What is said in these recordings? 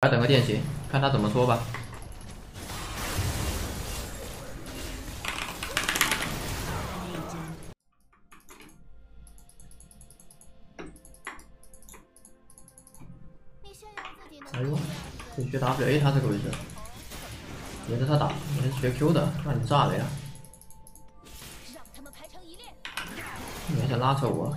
来等个电刑，看他怎么说吧。哎呦，这学 W A 他这个位置，沿着他打，你是学 Q 的，让你炸了呀？你还想拉扯我？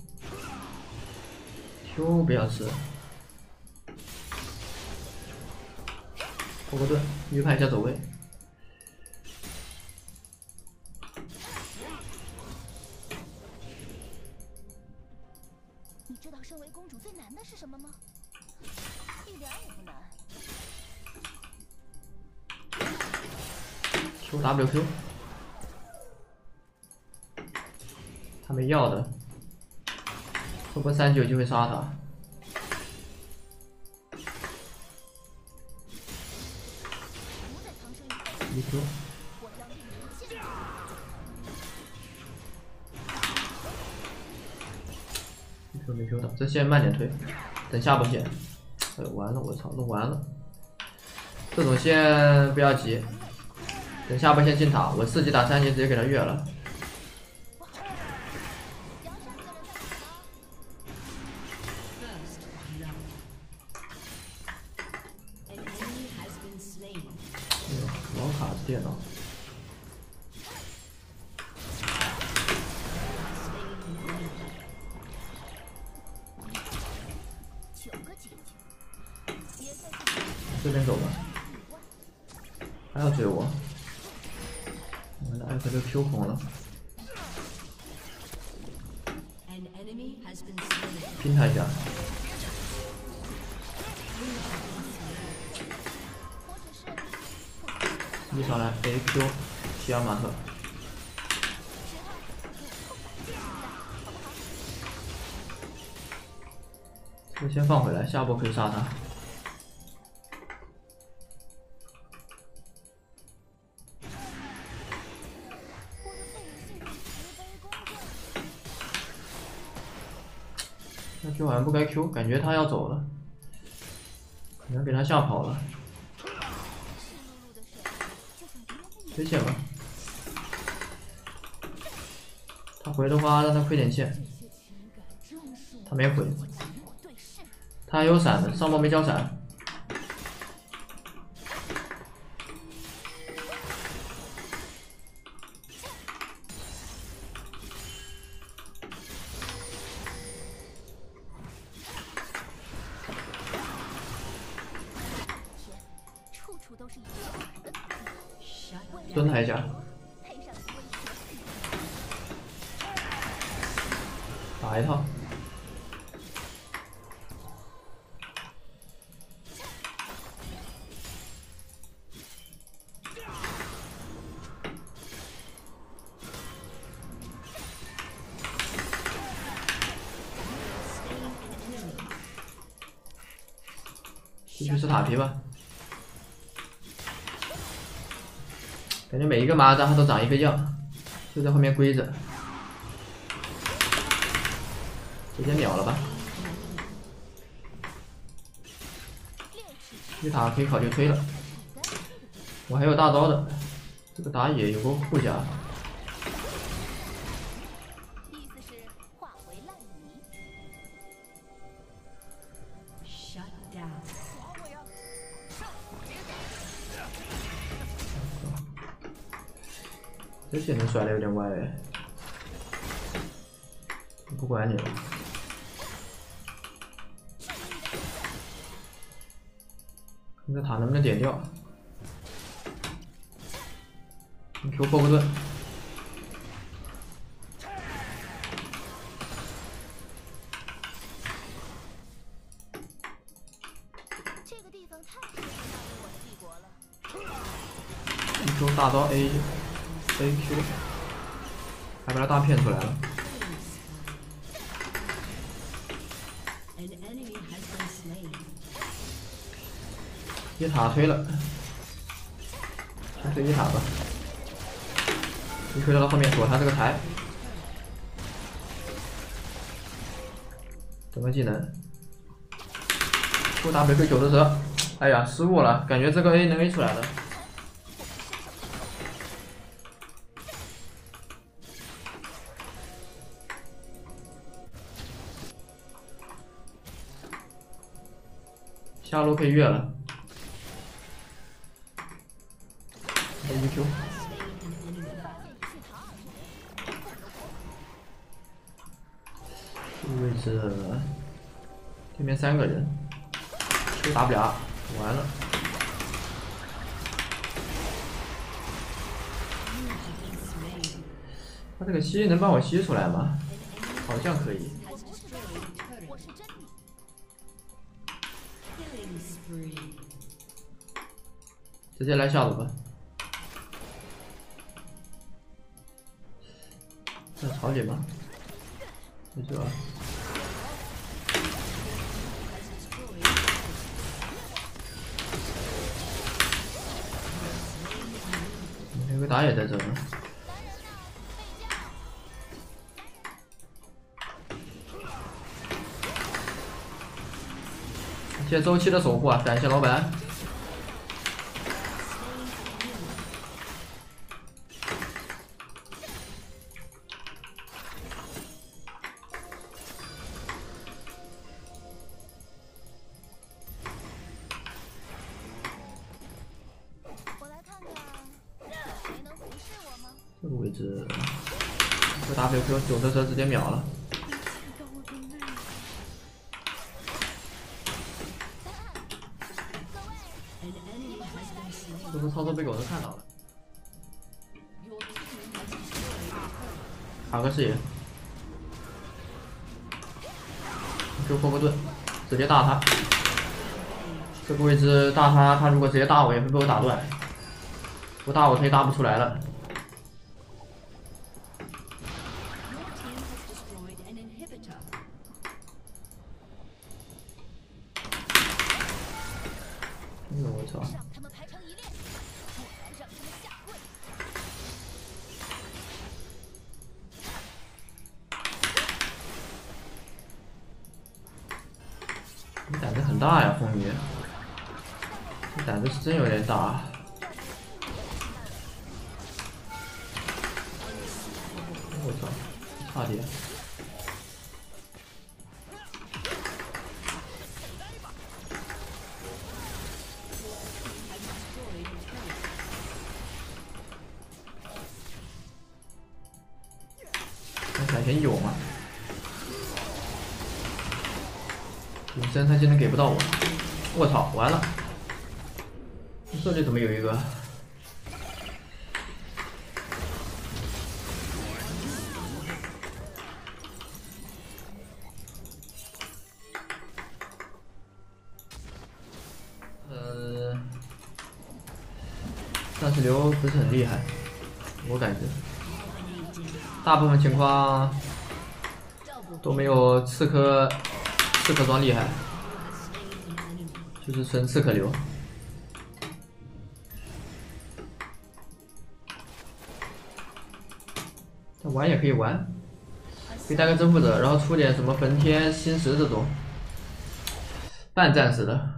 Q，Q 不要吃，破个盾，预判一下走位。你知道身为公主最难的是什么吗？一点也不难。Q W Q。他没要的，会不会三九就会杀他？一 Q，一 Q 没 Q 到，这线慢点推，等下波线。哎，完了，我操，弄完了。这种线不要急，等下波线进塔，我四级打三级直接给他越了。电脑。这边走吧，还要追我？我的艾克都 Q 空了，拼他一下。上来，A Q，希尔马特，我先放回来，下波可以杀他。那 Q 好像不该 Q，感觉他要走了，可能给他吓跑了。回血吧，他回的话让他亏点线，他没回，他还有闪的，上波没交闪。蹲他一下，打一套，继续吃塔皮吧。感觉每一个蚂蚱它都长一个样，就在后面归着，直接秒了吧！一塔可以考虑推了，我还有大招的，这个打野有个护甲。这技能甩的有点歪诶不管你了。看这塔能不能点掉。你给我爆个盾这个地方太你说大刀 a A Q，还把他大骗出来了。一塔推了，先推一塔吧。你推到后面躲他这个台，什么技能？不 W Q 九的时候，哎呀，失误了，感觉这个 A 能 A 出来的。下路可以越了。A Q 这个。位置，对面三个人，Q 打不了，完了。他这个吸能帮我吸出来吗？好像可以。直接来下路吧。这草你吗？没事吧？有个打野在这呢。谢谢周期的守护啊！感谢老板。九的车直接秒了。这个操作被狗子看到了，卡个视野，Q 波波盾，直接大他。这个位置大他，他如果直接大我，也会被我打断。不大我他也打不出来了。你胆子很大呀，风雨。你胆子是真有点大。我操，差点。那闪现有吗？隐身他竟然给不到我，我操，完了！这里怎么有一个？呃，但是流不是很厉害，我感觉，大部分情况都没有刺客刺客装厉害，就是纯刺客流。他玩也可以玩，可以带个征服者，然后出点什么焚天星石这种半战士的。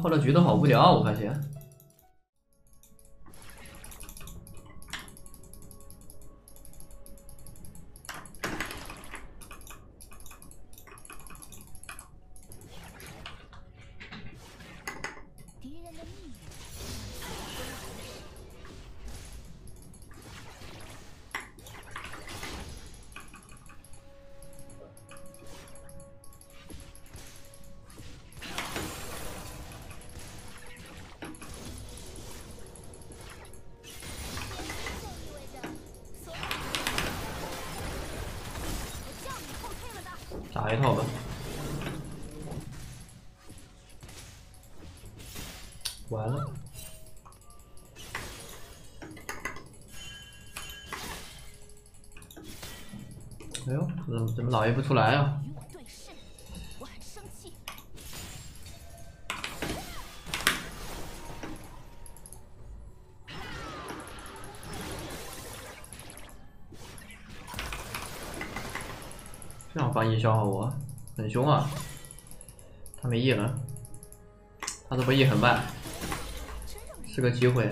后头局都好无聊啊，我发现。完了。哎呦，怎么怎么老爷不出来啊？这样翻译消耗我，很凶啊！他没 E 了，他这波 E 很慢，是个机会。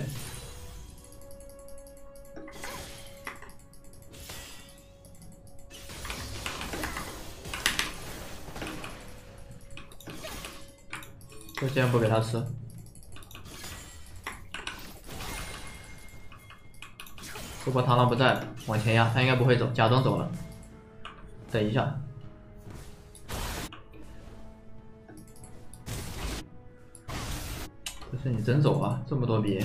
就这样不给他吃，这波螳螂不在，往前压，他应该不会走，假装走了。等一下，这你真走啊这么多笔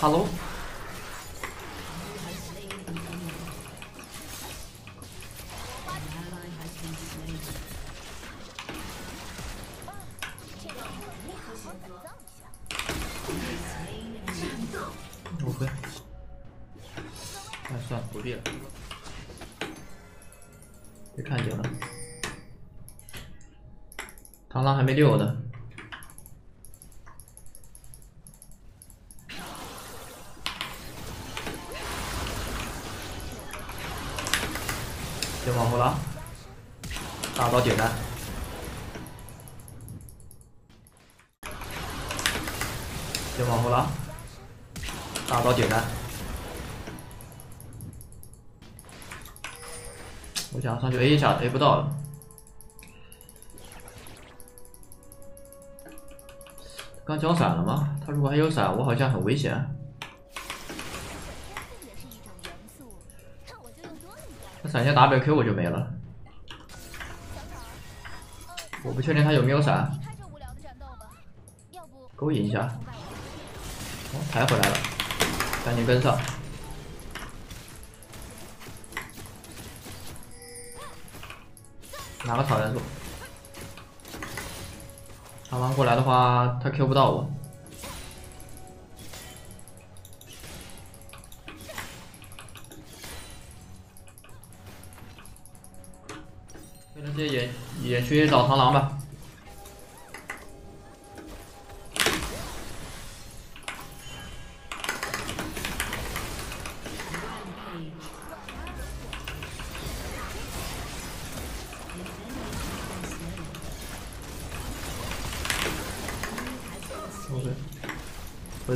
哈喽不会。那，算了，不必了，别看见了。螳螂还没溜呢。A 一下，A 不到了。刚交闪了吗？他如果还有闪，我好像很危险。他闪现 WQ 我就没了，我不确定他有没有闪，勾引一下。哦，抬回来了，赶紧跟上。拿个草元素，螳螂过来的话，他 Q 不到我。跟着些野野区找螳螂吧。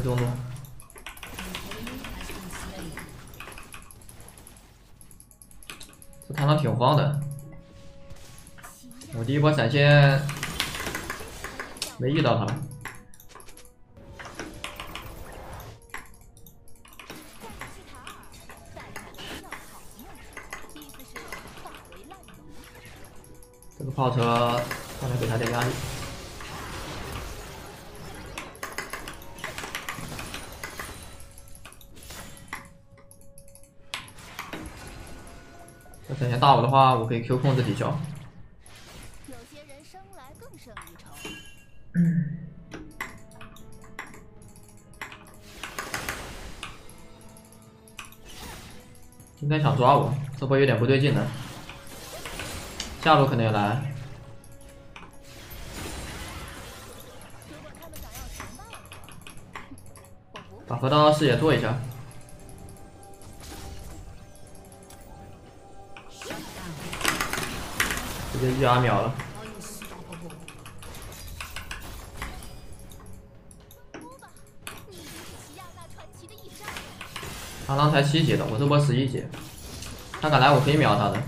回中路。这螳螂挺慌的，我第一波闪现没遇到他。这个炮车上来给他点压力。这闪现打我的话，我可以 Q 控制体效。有些人生来更胜一筹。应该想抓我，这波有点不对劲了。下路肯定要来，把河道视野做一下。直接一 R 秒了，哭吧，你就是奇亚娜传奇的一战。螳螂才七级的，我这波十一级，他敢来我可以秒他的，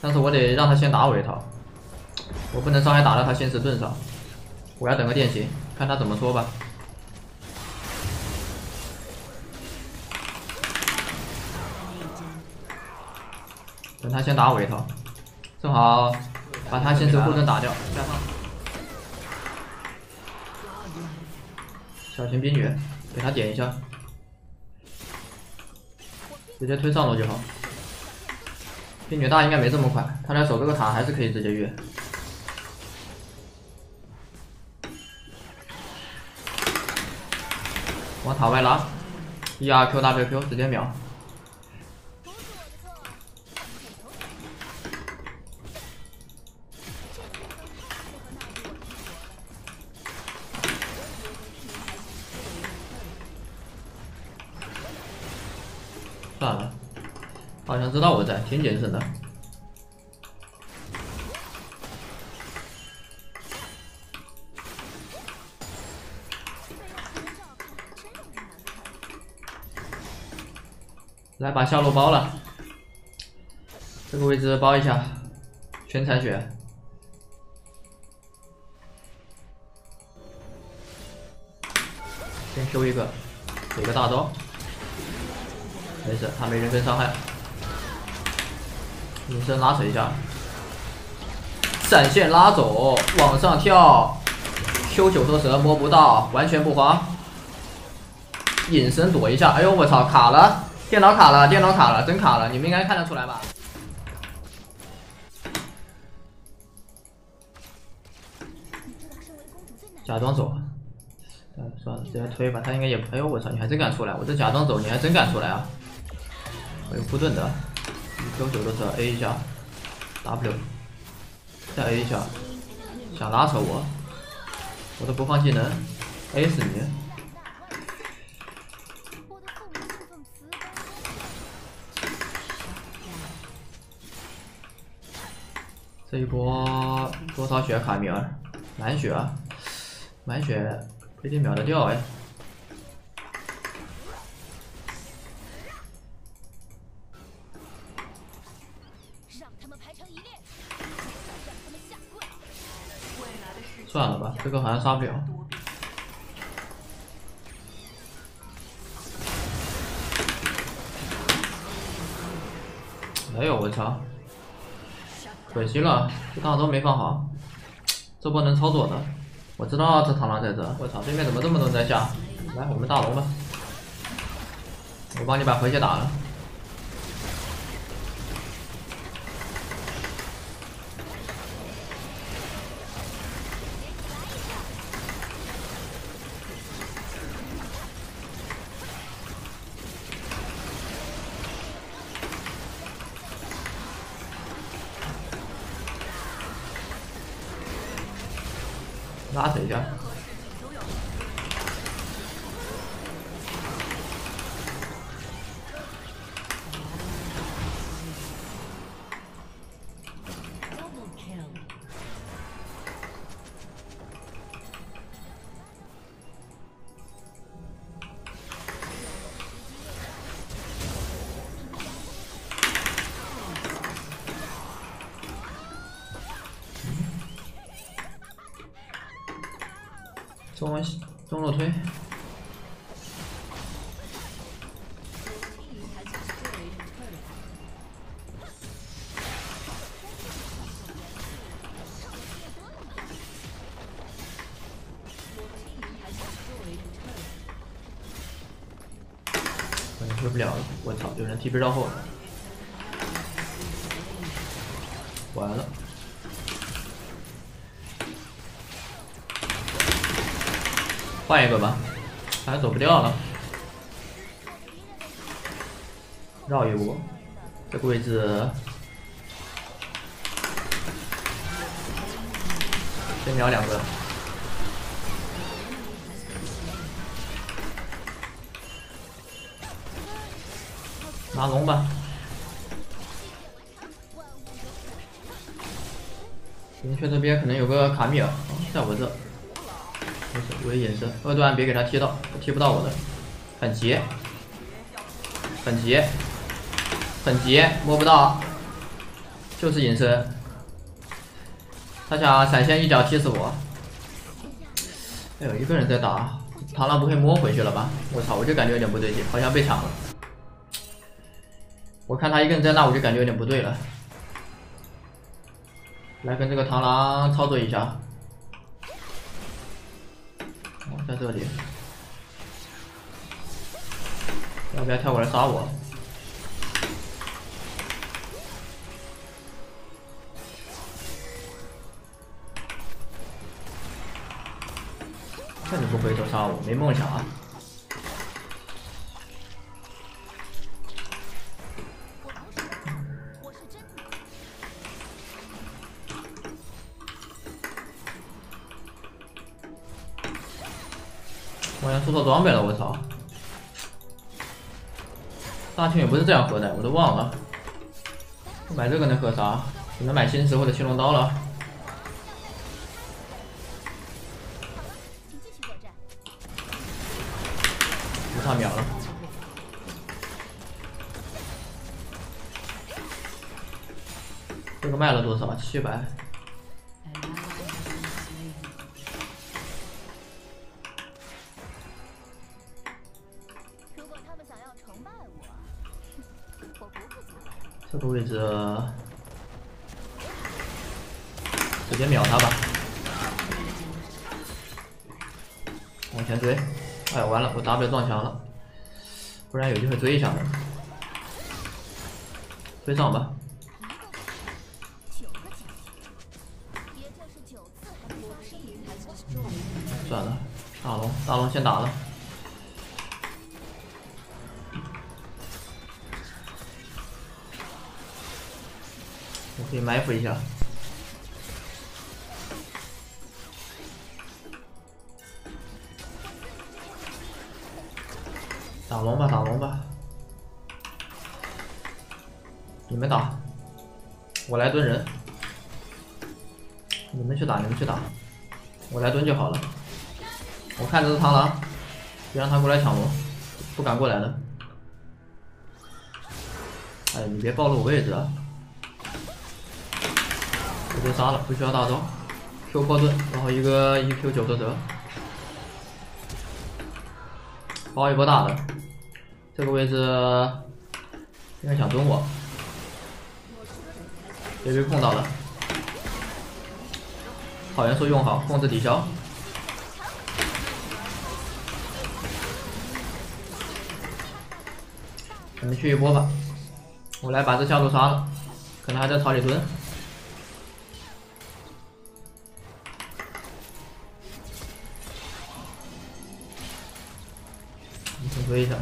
但是我得让他先打我一套，我不能伤害打到他先持盾上，我要等个电刑，看他怎么说吧。等他先打我一套，正好把他先手护盾打掉，加上。小心冰女，给他点一下，直接推上路就好。冰女大应该没这么快，他俩守这个塔还是可以直接越。往塔外拉，E R Q W Q，直接秒。好像知道我在，挺谨慎的。来把下路包了，这个位置包一下，全残血。先 Q 一个，给个大招。没事，他没人身伤害。隐身拉扯一下，闪现拉走，往上跳，Q 九头蛇摸不到，完全不慌。隐身躲一下，哎呦我操，卡了，电脑卡了，电脑卡了，真卡了，你们应该看得出来吧？假装走，嗯，算了，直接推吧，他应该也，哎呦我操，你还真敢出来，我这假装走，你还真敢出来啊！我有护盾的，Q 九的时候 A 一下，W，再 A 一下，想拉扯我，我的播放技能 A 死你！这一波多少血卡米尔？满血，满血不一定秒得掉哎。这个好像杀不了。哎呦我操！可惜了，这大招没放好，这波能操作的。我知道这螳螂在这，我操，对面怎么这么多人在下？来，我们大龙吧，我帮你把回血打了。中中路推，可能推不了了。我操，有人 TP 绕后，完了。换一个吧，还走不掉了，绕一波，这个位置先秒两个，拿龙吧，明确这边可能有个卡米尔，在我这。我的隐身，二段别给他踢到，踢不到我的，很急，很急，很急，摸不到，就是隐身，他想闪现一脚踢死我。哎呦，一个人在打，螳螂不会摸回去了吧？我操，我就感觉有点不对劲，好像被抢了。我看他一个人在那，我就感觉有点不对了。来跟这个螳螂操作一下。在这里。要不要跳过来杀我？看你不回头杀我没梦想啊。好像出错装备了，我操！大青也不是这样喝的，我都忘了。买这个能喝啥？只能买星石或者青龙刀了。请继续作战。不差秒了。这个卖了多少？七百。这个位置直接秒他吧，往前追。哎，完了，我 W 撞墙了，不然有机会追一下的。追上吧，算了，大龙，大龙先打了。可以埋伏一下。打龙吧，打龙吧。你们打，我来蹲人。你们去打，你们去打，我来蹲就好了。我看这是螳螂，别让他过来抢龙，不敢过来的。哎，你别暴露我位置啊！直接杀了，不需要大招，Q 破盾，然后一个一 Q 九的折，包一波大的。这个位置应该想蹲我，别被控到了。好元素用好，控制抵消。你们去一波吧，我来把这下路杀了，可能还在草里蹲。推一下。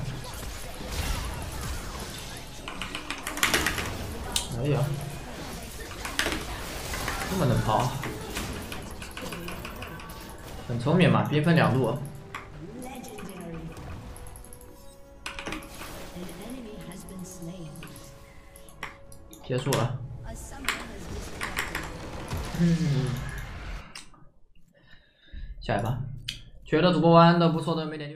哎呀，这么能跑，很聪明嘛，兵分两路。结束了。嗯，下一把，觉得主播玩的不错的，没点六。